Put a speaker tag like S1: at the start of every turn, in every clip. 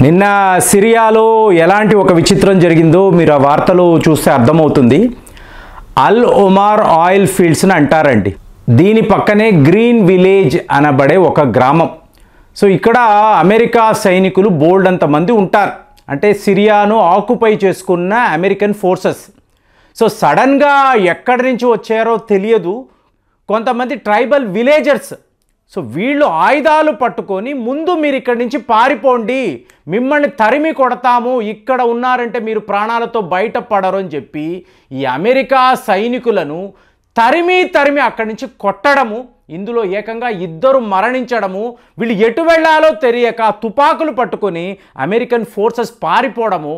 S1: నిన్న సిరియాలో ఎలాంటి ఒక విచిత్రం జరిగిందో మీరు ఆ వార్తలు చూస్తే అర్థమవుతుంది. అల్ ఒమార్ ఆయిల్ ఫీల్డ్స్ని అంటారండి. దీని పక్కనే గ్రీన్ విలేజ్ అనబడే ఒక గ్రామం. సో ఇక్కడ అమెరికా సైనికులు బోల్డ్ అంతమంది ఉంటారు. అంటే సిరియాను ఆక్యుపై చేసుకున్న అమెరికన్ ఫోర్సెస్. సో సడన్గా ఎక్కడి నుంచి వచ్చారో తెలియదు. కొంతమంది ట్రైబల్ విలేజర్స్. సో వీళ్ళు ఆయుధాలు పట్టుకొని ముందు మీరు ఇక్కడి నుంచి పారిపోండి మిమ్మల్ని తరిమి కొడతాము ఇక్కడ ఉన్నారంటే మీరు ప్రాణాలతో బయటపడరు అని చెప్పి ఈ అమెరికా సైనికులను తరిమి తరిమి అక్కడి నుంచి కొట్టడము ఇందులో ఏకంగా ఇద్దరు మరణించడము వీళ్ళు ఎటు వెళ్ళాలో తెలియక తుపాకులు పట్టుకొని అమెరికన్ ఫోర్సెస్ పారిపోవడము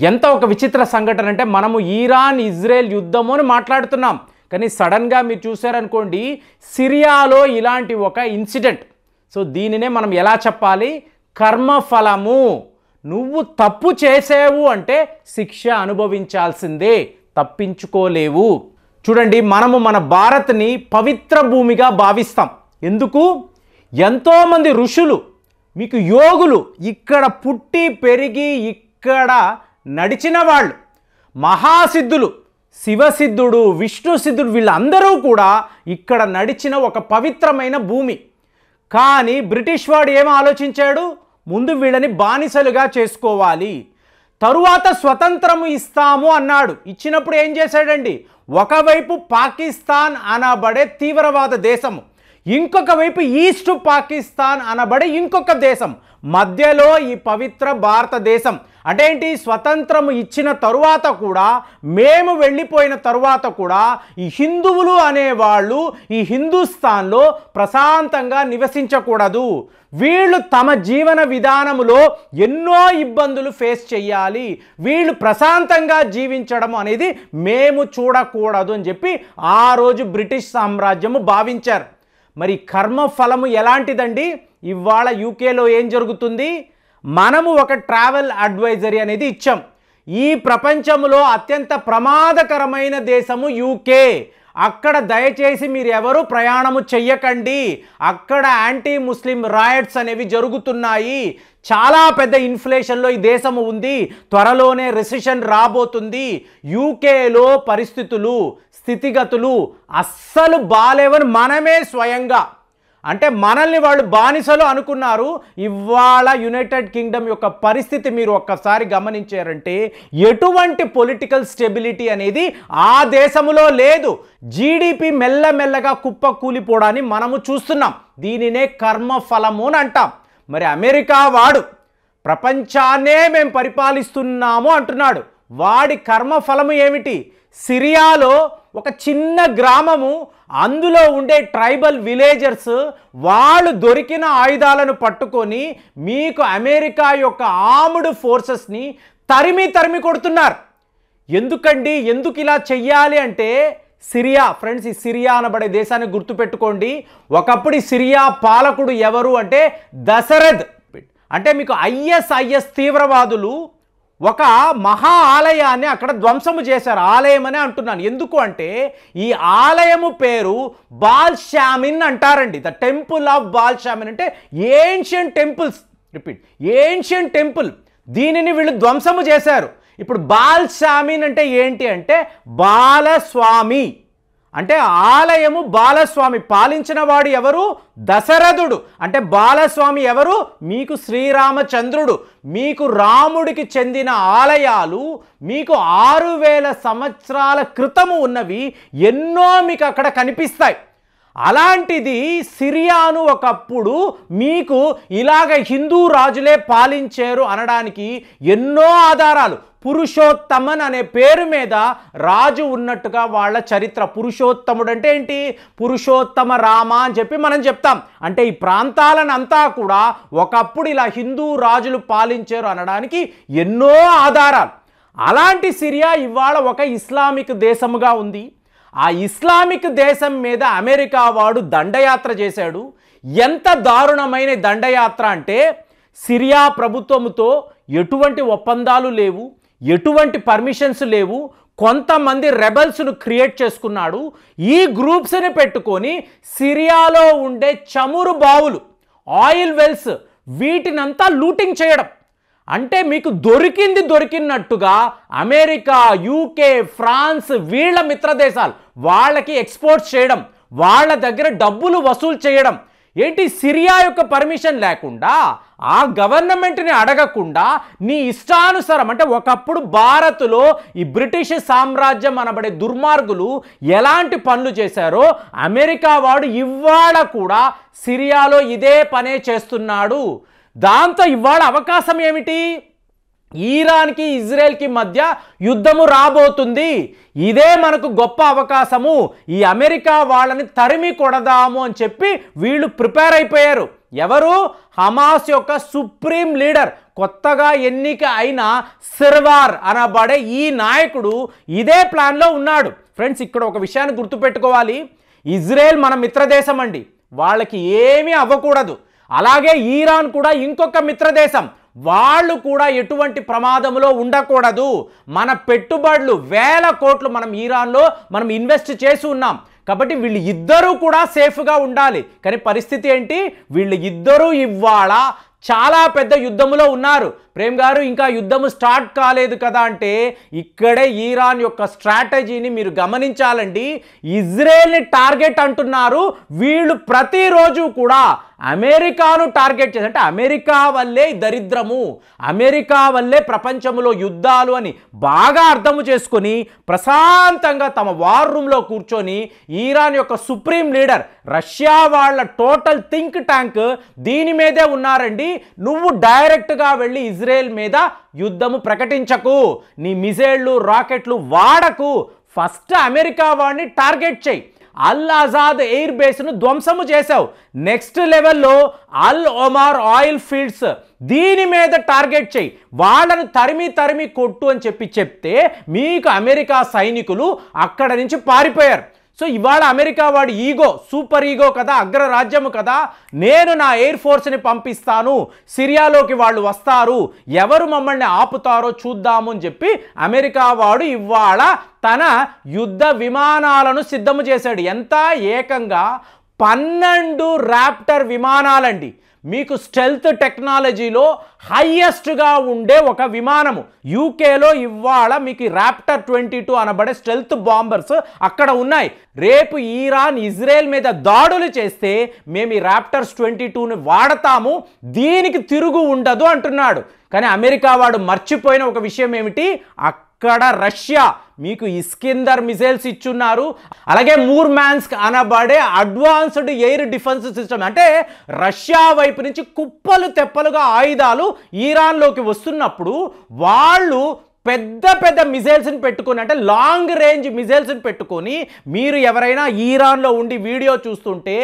S1: ఎంత ఒక విచిత్ర సంఘటన అంటే మనము ఈరాన్ ఇజ్రాయెల్ యుద్ధము అని మాట్లాడుతున్నాం. కానీ సడన్గా మీరు చూసారనుకోండి సిరియాలో ఇలాంటి ఒక ఇన్సిడెంట్. సో దీనినే మనం ఎలా చెప్పాలి? కర్మఫలము నువ్వు తప్పు చేసావు అంటే శిక్ష అనుభవించాల్సిందే. తప్పించుకోలేవు. చూడండి మనము మన భారత్ని పవిత్ర భూమిగా భావిస్తాం. ఎందుకు? ఎంతోమంది ఋషులు మీకు యోగులు ఇక్కడ పుట్టి పెరిగి ఇక్కడ నడిచిన వాళ్ళు మహాసిద్ధులు శివసిద్ధుడు విష్ణుసిద్ధుడు వీళ్ళందరూ కూడా ఇక్కడ నడిచిన ఒక పవిత్రమైన భూమి. కానీ బ్రిటిష్ వాడు ఏం ఆలోచించాడు? ముందు వీళ్ళని బానిసలుగా చేసుకోవాలి. తరువాత స్వతంత్రము ఇస్తాము అన్నాడు. ఇచ్చినప్పుడు ఏం చేశాడండి? ఒకవైపు పాకిస్తాన్ అనబడే తీవ్రవాద దేశము ఇంకొక వైపు ఈస్ట్ పాకిస్తాన్ అనబడే ఇంకొక దేశం మధ్యలో ఈ పవిత్ర భారతదేశం. అంటే ఏంటి స్వతంత్రము ఇచ్చిన తరువాత కూడా మేము వెళ్ళిపోయిన తరువాత కూడా ఈ హిందువులు అనేవాళ్ళు ఈ హిందుస్థాన్లో ప్రశాంతంగా నివసించకూడదు. వీళ్ళు తమ జీవన విధానములో ఎన్నో ఇబ్బందులు ఫేస్ చేయాలి వీళ్ళు ప్రశాంతంగా జీవించడం అనేది మేము చూడకూడదు అని చెప్పి ఆ రోజు బ్రిటిష్ సామ్రాజ్యము భావించారు. మరి కర్మ ఫలము ఎలాంటిదండి? ఇవాళ యూకేలో ఏం జరుగుతుంది? మనము ఒక ట్రావెల్ అడ్వైజరీ అనేది ఇచ్చాం. ఈ ప్రపంచంలో అత్యంత ప్రమాదకరమైన దేశము యూకే అక్కడ దయచేసి మీరు ఎవరు ప్రయాణము చెయ్యకండి. అక్కడ యాంటీ ముస్లిం రాయట్స్ అనేవి జరుగుతున్నాయి. చాలా పెద్ద ఇన్ఫ్లేషన్లో ఈ దేశము ఉంది. త్వరలోనే రెసిషన్ రాబోతుంది. యూకేలో పరిస్థితులు స్థితిగతులు అస్సలు బాలేవని మనమే స్వయంగా అంటే మనల్ని వాళ్ళు బానిసలు అనుకున్నారు. ఇవాళ యునైటెడ్ కింగ్డమ్ యొక్క పరిస్థితి మీరు ఒక్కసారి గమనించారంటే ఎటువంటి పొలిటికల్ స్టెబిలిటీ అనేది ఆ దేశములో లేదు. జీడిపి మెల్లమెల్లగా కుప్ప కూలిపోవడాన్ని మనము చూస్తున్నాం. దీనినే కర్మ ఫలము అని అంటాం. మరి అమెరికా వాడు ప్రపంచాన్నే మేము పరిపాలిస్తున్నాము అంటున్నాడు. వాడి కర్మ ఫలము ఏమిటి? సిరియాలో ఒక చిన్న గ్రామము అందులో ఉండే ట్రైబల్ విలేజర్స్ వాళ్ళు దొరికిన ఆయుధాలను పట్టుకొని మీకు అమెరికా యొక్క ఆముడు ఫోర్సెస్ని తరిమి తరిమి కొడుతున్నారు. ఎందుకండి? ఎందుకు ఇలా చెయ్యాలి అంటే సిరియా ఫ్రెండ్స్ ఈ సిరియా అనబడే దేశాన్ని గుర్తుపెట్టుకోండి. ఒకప్పుడు సిరియా పాలకుడు ఎవరు అంటే దశరథ్. అంటే మీకు ఐఎస్ఐఎస్ తీవ్రవాదులు ఒక మహా ఆలయాన్ని అక్కడ ధ్వంసము చేశారు. ఆలయం అని అంటున్నాను. ఎందుకు అంటే ఈ ఆలయము పేరు బాల్షామిన్ అంటారండి. ద టెంపుల్ ఆఫ్ బాల్షామిన్ అంటే ancient temples repeat. Ancient temple దీనిని వీళ్ళు ధ్వంసము చేశారు. ఇప్పుడు బాల్షామిన్ అంటే ఏంటి అంటే బాలస్వామి. అంటే ఆలయము బాలస్వామి పాలించిన వాడు ఎవరు? దశరథుడు. అంటే బాలస్వామి ఎవరు? మీకు శ్రీరామచంద్రుడు. మీకు రాముడికి చెందిన ఆలయాలు మీకు ఆరు వేల సంవత్సరాల క్రితము ఉన్నవి ఎన్నో మీకు అక్కడ కనిపిస్తాయి. అలాంటిది సిరియాను ఒకప్పుడు మీకు ఇలాగ హిందూ రాజులే పాలించారు అనడానికి ఎన్నో ఆధారాలు. పురుషోత్తమన్ అనే పేరు మీద రాజు ఉన్నట్టుగా వాళ్ళ చరిత్ర. పురుషోత్తముడు అంటే ఏంటి? పురుషోత్తమ రామ అని చెప్పి మనం చెప్తాం. అంటే ఈ ప్రాంతాలను అంతా కూడా ఒకప్పుడు ఇలా హిందూ రాజులు పాలించారు అనడానికి ఎన్నో ఆధారాలు. అలాంటి సిరియా ఇవాళ ఒక ఇస్లామిక్ దేశముగా ఉంది. ఆ ఇస్లామిక్ దేశం మీద అమెరికా వాడు దండయాత్ర చేశాడు. ఎంత దారుణమైన దండయాత్ర అంటే సిరియా ప్రభుత్వముతో ఎటువంటి ఒప్పందాలు లేవు. ఎటువంటి పర్మిషన్స్ లేవు. కొంతమంది రెబల్స్ను క్రియేట్ చేసుకున్నాడు. ఈ గ్రూప్స్ని పెట్టుకొని సిరియాలో ఉండే చమురు బావులు ఆయిల్ వెల్స్ వీటినంతా లూటింగ్ చేయడం. అంటే మీకు దొరికింది దొరికినట్టుగా అమెరికా యూకే ఫ్రాన్స్ వీళ్ళ మిత్రదేశాలు వాళ్ళకి ఎక్స్పోర్ట్స్ చేయడం వాళ్ళ దగ్గర డబ్బులు వసూలు చేయడం ఏంటి సిరియా యొక్క పర్మిషన్ లేకుండా ఆ గవర్నమెంట్ని అడగకుండా నీ ఇష్టానుసారం అంటే ఒకప్పుడు భారత్లో ఈ బ్రిటిష్ సామ్రాజ్యం అనబడే దుర్మార్గులు ఎలాంటి పనులు చేశారో అమెరికా వాడు ఇవాళ కూడా సిరియాలో ఇదే పనే చేస్తున్నాడు. దాంతో ఇవాళ అవకాశం ఏమిటి? ఈరాన్కి ఇజ్రాయెల్కి మధ్య యుద్ధము రాబోతుంది. ఇదే మనకు గొప్ప అవకాశము. ఈ అమెరికా వాళ్ళని తరిమి కొడదాము అని చెప్పి వీళ్ళు ప్రిపేర్ అయిపోయారు. ఎవరు? హమాస్ యొక్క సుప్రీం లీడర్. కొత్తగా ఎన్నిక అయిన సిర్వార్ అనబడే ఈ నాయకుడు ఇదే ప్లాన్లో ఉన్నాడు. ఫ్రెండ్స్ ఇక్కడ ఒక విషయాన్ని గుర్తుపెట్టుకోవాలి. ఇజ్రాయెల్ మన మిత్రదేశం అండి వాళ్ళకి ఏమీ అవ్వకూడదు. అలాగే ఈరాన్ కూడా ఇంకొక మిత్రదేశం. వాళ్ళు కూడా ఎటువంటి ప్రమాదంలో ఉండకూడదు. మన పెట్టుబడులు వేల కోట్లు మనం ఈరాన్లో మనం ఇన్వెస్ట్ చేసి ఉన్నాం. కాబట్టి వీళ్ళు ఇద్దరూ కూడా సేఫ్గా ఉండాలి. కానీ పరిస్థితి ఏంటి? వీళ్ళు ఇద్దరూ ఇవాళ చాలా పెద్ద యుద్ధములో ఉన్నారు. ప్రేమ్ గారు ఇంకా యుద్ధము స్టార్ట్ కాలేదు కదా అంటే ఇక్కడే ఈరాన్ యొక్క స్ట్రాటజీని మీరు గమనించాలండి. ఇజ్రాయెల్ని టార్గెట్ అంటున్నారు. వీళ్ళు ప్రతిరోజు కూడా అమెరికాను టార్గెట్ చేసి అంటే అమెరికా వల్లే దరిద్రము అమెరికా వల్లే ప్రపంచంలో యుద్ధాలు అని బాగా అర్థము చేసుకొని ప్రశాంతంగా తమ వార్ రూమ్లో కూర్చొని ఈరాన్ యొక్క సుప్రీం లీడర్ రష్యా వాళ్ళ టోటల్ థింక్ ట్యాంక్ దీని మీదే ఉన్నారండి. నువ్వు డైరెక్ట్గా వెళ్ళి ఇజ్రాయెల్ మీద యుద్ధము ప్రకటించకు. నీ మిజైళ్ళు రాకెట్లు వాడకు. ఫస్ట్ అమెరికా వాడిని టార్గెట్ చేయి. అల్ ఆజాద్ ఎయిర్ బేస్ను ధ్వంసము చేశావు. నెక్స్ట్ లెవెల్లో అల్ ఒమార్ ఆయిల్ ఫీల్డ్స్ దీని మీద టార్గెట్ చేయి. వాళ్ళను తరిమి తరిమి కొట్టు అని చెప్పి చెప్తే మీకు అమెరికా సైనికులు అక్కడ నుంచి పారిపోయారు. సో ఇవాళ అమెరికా వాడి ఈగో సూపర్ ఈగో కదా అగ్రరాజ్యము కదా. నేను నా ఎయిర్ ఫోర్స్ని పంపిస్తాను. సిరియాలోకి వాళ్ళు వస్తారు. ఎవరు మమ్మల్ని ఆపుతారో చూద్దాము అని చెప్పి అమెరికా వాడు ఇవాళ తన యుద్ధ విమానాలను సిద్ధము చేశాడు. ఎంత ఏకంగా పన్నెండు ర్యాప్టర్ విమానాలండి. మీకు స్టెల్త్ టెక్నాలజీలో హయ్యెస్ట్గా ఉండే ఒక విమానము. యూకేలో ఇవాళ మీకు ర్యాప్టర్ ట్వంటీ టూ అనబడే స్టెల్త్ బాంబర్స్ అక్కడ ఉన్నాయి. రేపు ఈరాన్ ఇజ్రాయెల్ మీద దాడులు చేస్తే మేము ఈ ర్యాప్టర్స్ ట్వంటీ టూని వాడతాము. దీనికి తిరుగు ఉండదు అంటున్నాడు. కానీ అమెరికా వాడు మర్చిపోయిన ఒక విషయం ఏమిటి? అక్కడ రష్యా మీకు ఇస్కిందర్ మిసైల్స్ ఇచ్చున్నారు. అలాగే మూర్మాన్స్క్ అనబడే అడ్వాన్స్డ్ ఎయిర్ డిఫెన్స్ సిస్టమ్. అంటే రష్యా వైపు నుంచి కుప్పలు తెప్పలుగా ఆయుధాలు ఈరాన్లోకి వస్తున్నప్పుడు వాళ్ళు పెద్ద పెద్ద మిజైల్స్ని పెట్టుకొని అంటే లాంగ్ రేంజ్ మిజైల్స్ని పెట్టుకొని మీరు ఎవరైనా ఈరాన్లో ఉండి వీడియో చూస్తుంటే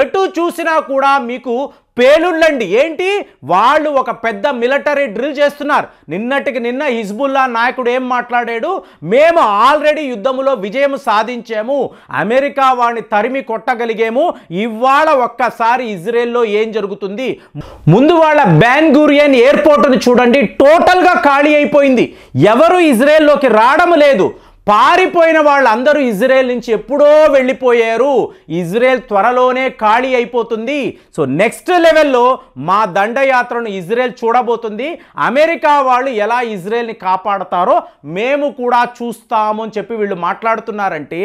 S1: ఎటు చూసినా కూడా మీకు పేలుళ్ళండి. ఏంటి? వాళ్ళు ఒక పెద్ద మిలిటరీ డ్రిల్ చేస్తున్నారు. నిన్నటికి నిన్న హిజ్బుల్లా నాయకుడు ఏం మాట్లాడాడు? మేము ఆల్రెడీ యుద్ధములో విజయం సాధించాము. అమెరికా వాడిని తరిమి కొట్టగలిగాము. ఇవాళ ఒక్కసారి ఇజ్రాయెల్లో ఏం జరుగుతుంది? ముందు వాళ్ళ బ్యాన్గూరియన్ ఎయిర్పోర్ట్ని చూడండి. టోటల్గా ఖాళీ అయిపోయింది. ఎవరు ఇజ్రాయెల్లోకి రావడం లేదు. పారిపోయిన వాళ్ళందరూ ఇజ్రాయెల్ నుంచి ఎప్పుడో వెళ్ళిపోయారు. ఇజ్రాయెల్ త్వరలోనే ఖాళీ అయిపోతుంది. సో నెక్స్ట్ లెవెల్లో మా దండయాత్రను ఇజ్రాయెల్ చూడబోతుంది. అమెరికా వాళ్ళు ఎలా ఇజ్రాయెల్ని కాపాడతారో మేము కూడా చూస్తాము అని చెప్పి వీళ్ళు మాట్లాడుతున్నారంటే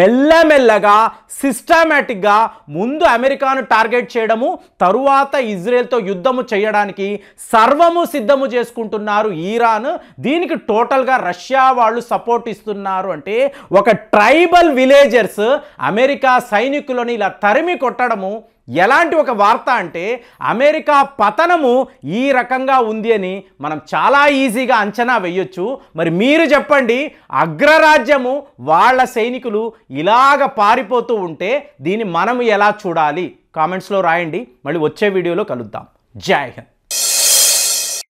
S1: మెల్లమెల్లగా సిస్టమేటిక్గా ముందు అమెరికాను టార్గెట్ చేయడము తరువాత ఇజ్రాయెల్తో యుద్ధము చేయడానికి సర్వము సిద్ధము చేసుకుంటున్నారు ఈరాన్ దీనికి టోటల్గా రష్యా వాళ్ళు సపోర్ట్ ఇస్తున్నారు. అంటే ఒక ట్రైబల్ విలేజర్స్ అమెరికా సైనికులను ఇలా తరిమి కొట్టడము ఎలాంటి ఒక వార్త అంటే అమెరికా పతనము ఈ రకంగా ఉంది అని మనం చాలా ఈజీగా అంచనా వేయొచ్చు. మరి మీరు చెప్పండి అగ్రరాజ్యము వాళ్ళ సైనికులు ఇలాగ పారిపోతూ ఉంటే దీన్ని మనము ఎలా చూడాలి? కామెంట్స్లో రాయండి. మళ్ళీ వచ్చే వీడియోలో కలుద్దాం. జై హింద్.